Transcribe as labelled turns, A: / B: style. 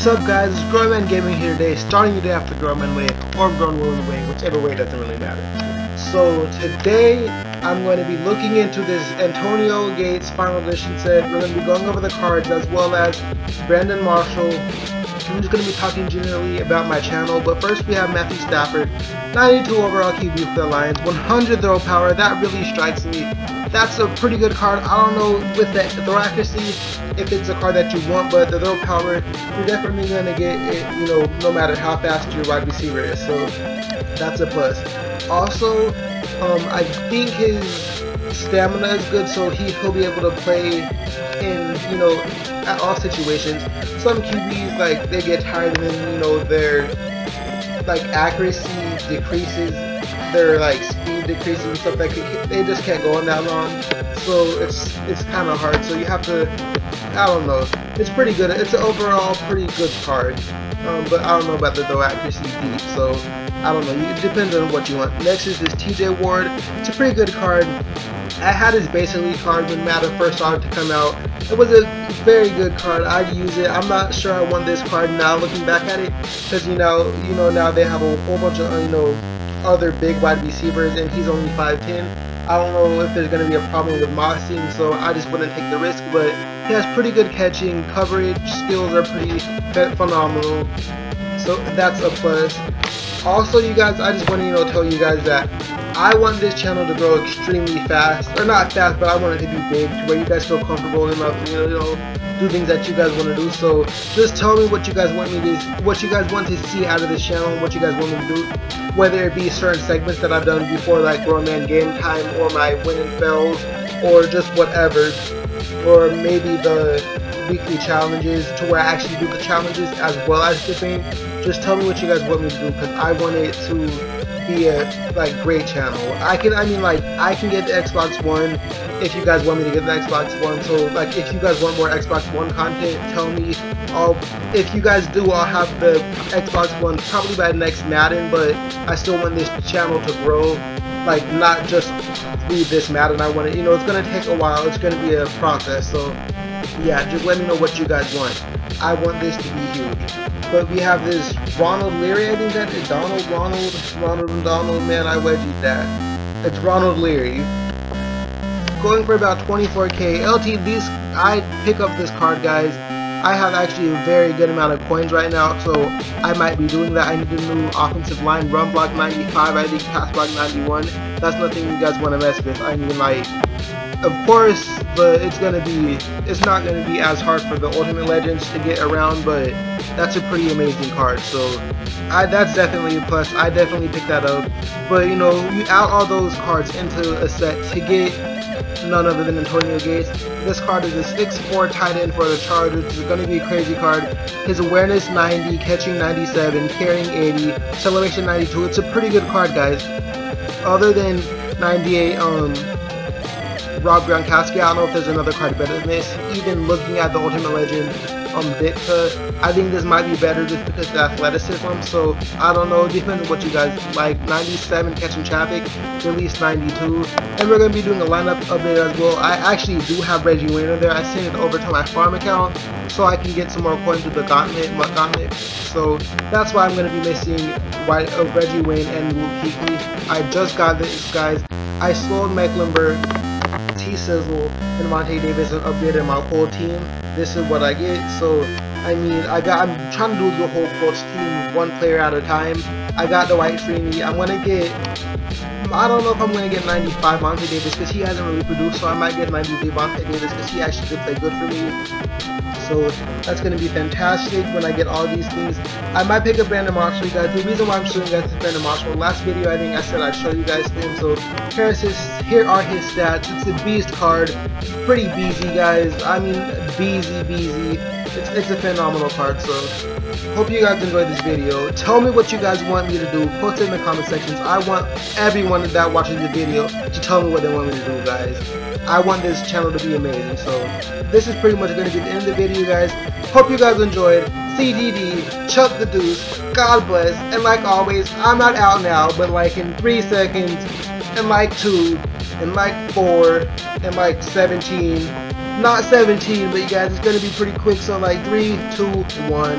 A: What's up guys, it's Growman Gaming here today, starting the day after Growman Way, or Grown Woman Way, whichever way doesn't really matter. So today, I'm going to be looking into this Antonio Gates Final Edition set, we're going to be going over the cards as well as Brandon Marshall, I'm just going to be talking generally about my channel, but first we have Matthew Stafford, 92 overall QB for the Lions, 100 throw power, that really strikes me. That's a pretty good card. I don't know with the throw accuracy if it's a card that you want, but the throw power, you're definitely going to get it, you know, no matter how fast your wide receiver is, so that's a plus. Also, um, I think his stamina is good, so he, he'll be able to play in, you know, at all situations. Some QBs like they get tired and then you know their like accuracy decreases, their like speed decreases and stuff like they just can't go on that long. So it's it's kind of hard. So you have to I don't know. It's pretty good. It's an overall pretty good card. Um, but I don't know about the throw accuracy deep. So I don't know. It depends on what you want. Next is this TJ Ward. It's a pretty good card. I had his elite card when Madden first started to come out. It was a very good card. I'd use it. I'm not sure I want this card now looking back at it because you know, you know now they have a whole bunch of you know other big wide receivers and he's only 5'10". I don't know if there's going to be a problem with mossing, so I just wouldn't take the risk, but he has pretty good catching, coverage skills are pretty phenomenal, so that's a plus. Also, you guys, I just want to you know tell you guys that I want this channel to grow extremely fast, or not fast, but I want it to be big, to where you guys feel comfortable enough you know do things that you guys want to do. So just tell me what you guys want me to, what you guys want to see out of this channel, what you guys want me to do, whether it be certain segments that I've done before, like Grown Man Game Time, or my Win and Fails, or just whatever, or maybe the weekly challenges to where I actually do the challenges as well as dipping. Just tell me what you guys want me to do because I want it to be a like great channel. I can I mean like I can get the Xbox One if you guys want me to get the Xbox One. So like if you guys want more Xbox One content, tell me. I'll if you guys do, I'll have the Xbox One probably by next Madden. But I still want this channel to grow, like not just be this Madden. I want it. You know, it's gonna take a while. It's gonna be a process. So yeah, just let me know what you guys want. I want this to be huge. But we have this Ronald Leary, I think that is Donald, Ronald, Ronald, Donald, man, I wedgied that. It's Ronald Leary. Going for about 24k. LT, these, I pick up this card, guys. I have actually a very good amount of coins right now, so I might be doing that. I need a new offensive line, run block 95, I think pass block 91. That's nothing you guys want to mess with. I mean, like, of course, but it's gonna be, it's not gonna be as hard for the Ultimate Legends to get around, but that's a pretty amazing card. So I, that's definitely a plus. I definitely picked that up. But you know, you add all those cards into a set to get none other than Antonio Gates. This card is a 6-4 tight end for the Chargers. It's going to be a crazy card. His awareness 90, catching 97, carrying 80, acceleration 92. It's a pretty good card, guys. Other than 98, um, Rob Gronkowski, I don't know if there's another card better than this. Even looking at the Ultimate Legend, um, Ditka. I think this might be better just because of the athleticism. So I don't know. Depends on what you guys like. 97 catching traffic, release 92, and we're gonna be doing a lineup of it as well. I actually do have Reggie Wayne there. I sent it over to my farm account so I can get some more coins with the gauntlet, gauntlet. So that's why I'm gonna be missing Dwight, uh, Reggie Wayne and Luke Kuechly. I just got this, guys. I sold Mecklenburg, Sizzle, and Vontae Davis and upgraded my whole team this is what I get. So I mean, I got I'm trying to do the whole Colts team one player at a time. I got the Dwight Freeney. I'm gonna get. I don't know if I'm gonna get 95 Vontae Davis because he hasn't really produced, so I might get 93 Vontae Davis because he actually did play good for me. So that's gonna be fantastic when I get all these things. I might pick up Brandon Marshall, you guys. The reason why I'm showing you guys is Brandon Marshall. Last video, I think I said I'd show you guys him. So here, is his, here are his stats. It's a beast card. Pretty beezy, guys. I mean, beezy, beezy. It's, it's a phenomenal card, so hope you guys enjoyed this video. Tell me what you guys want me to do. Post it in the comment sections. I want everyone that watches the video to tell me what they want me to do, guys. I want this channel to be amazing, so this is pretty much going to be the end of the video, guys. Hope you guys enjoyed. CDD, Chuck the Deuce, God bless, and like always, I'm not out now, but like in 3 seconds, and like 2, and like 4, and like 17. Not 17, but you guys, it's gonna be pretty quick. So like three, two, one.